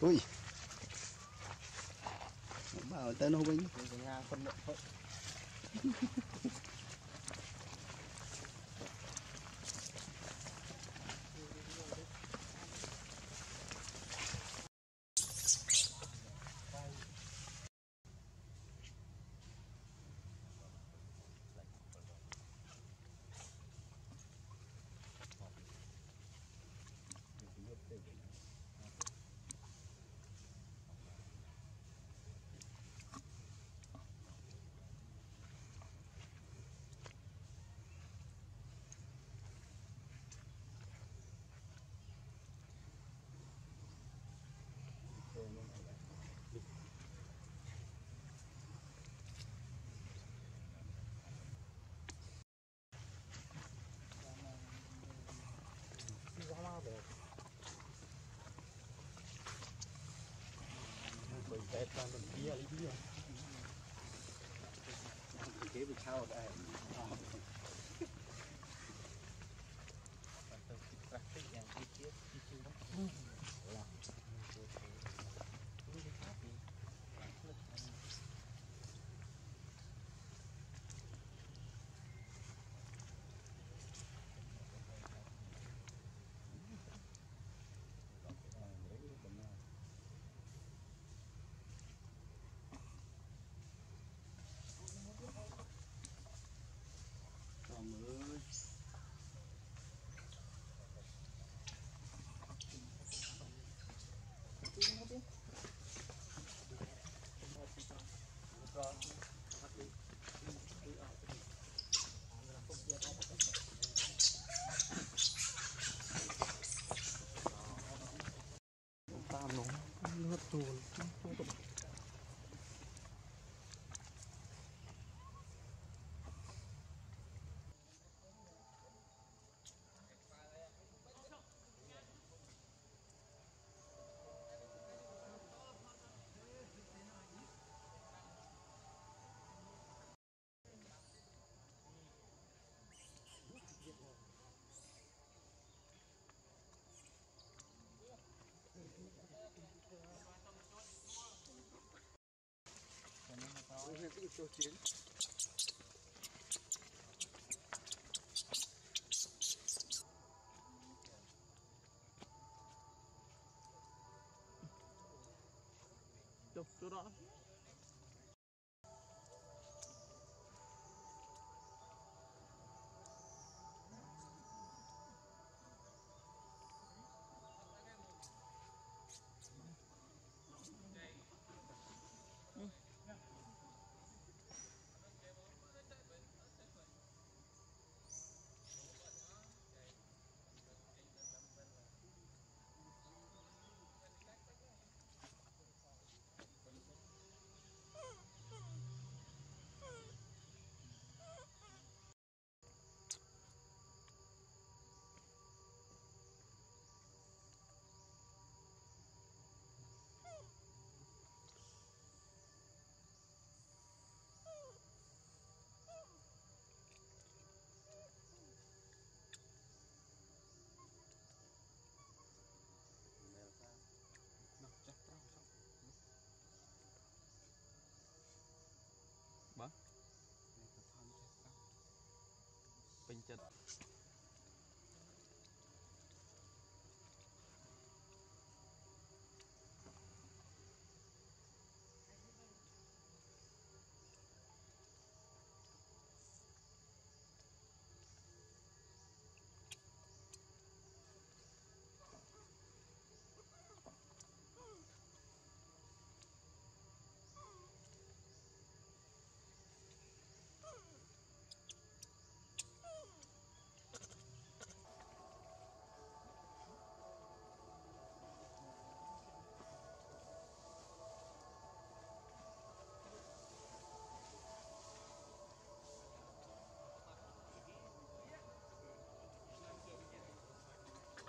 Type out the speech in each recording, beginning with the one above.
ui. Bảo tên hô binh การเป็นเบี้ยวรือเบี้ยเก็บไปเช่าได้ çok iyi.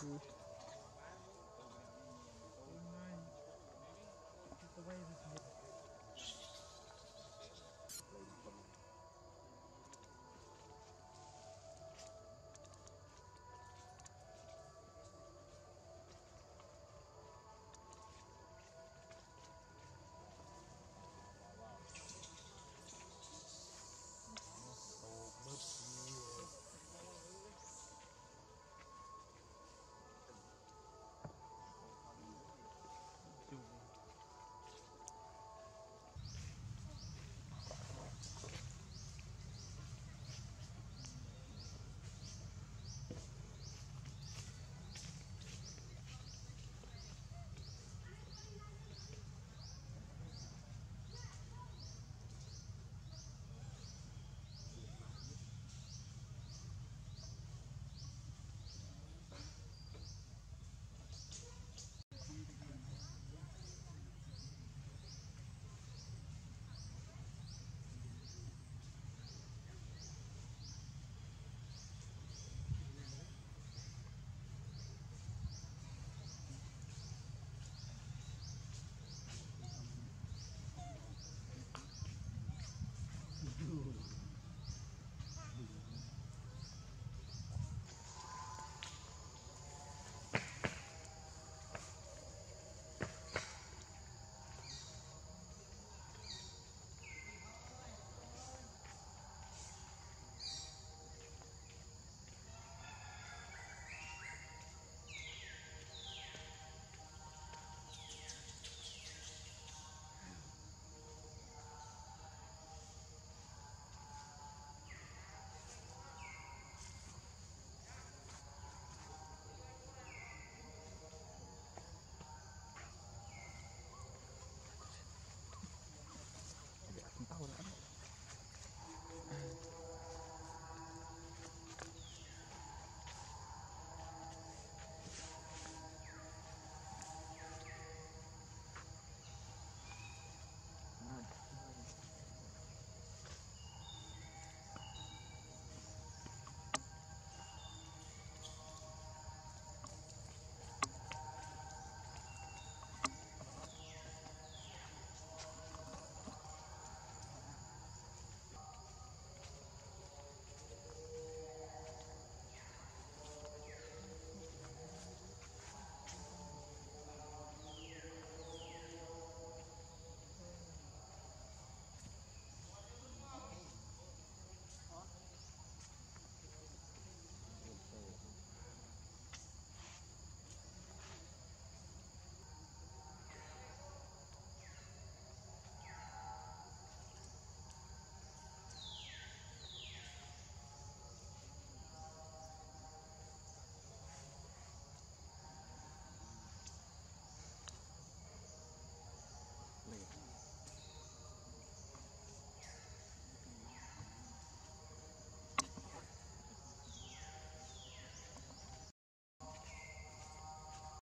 good